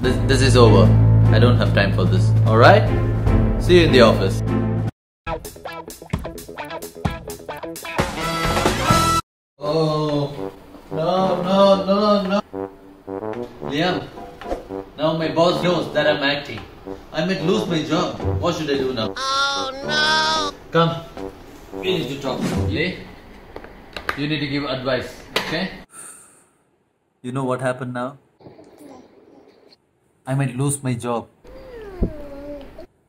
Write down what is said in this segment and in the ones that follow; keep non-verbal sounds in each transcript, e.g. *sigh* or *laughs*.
This, this is over. I don't have time for this. Alright? See you in the office. Oh, no, no, no, no. Liam, now my boss knows that I'm acting. I might lose my job. What should I do now? Oh no! Come, we need to talk. Lee, you need to give advice, okay? You know what happened now? I might lose my job.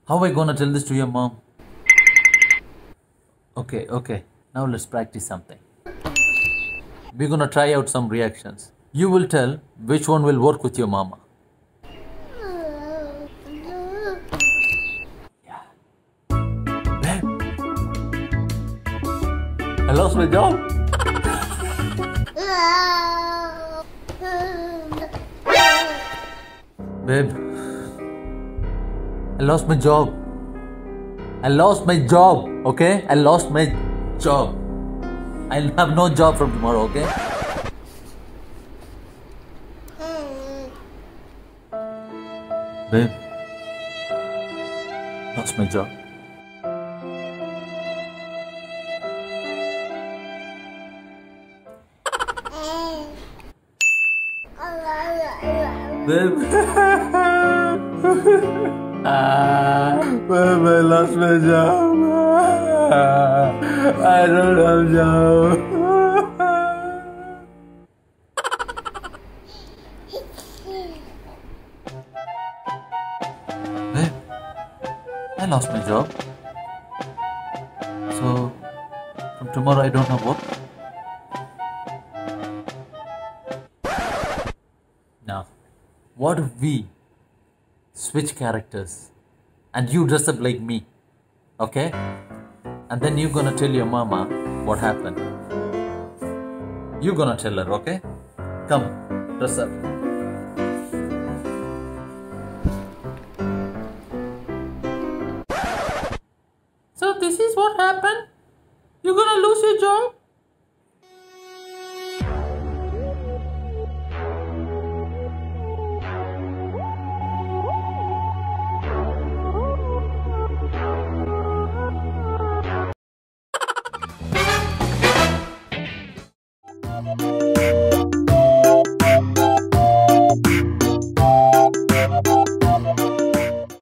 How am I gonna tell this to your mom? Okay, okay. Now let's practice something. We're gonna try out some reactions. You will tell which one will work with your mama. Yeah. I lost my job. *laughs* Babe. I lost my job. I lost my job, okay? I lost my job. I'll have no job from tomorrow, okay? Babe. Lost my job. *laughs* I lost uh. my job. I don't have job. I lost my job. So, from tomorrow I don't have work. What if we switch characters and you dress up like me? Okay? And then you're gonna tell your mama what happened. You're gonna tell her, okay? Come, dress up. So, this is what happened? You're gonna lose your job? Bye.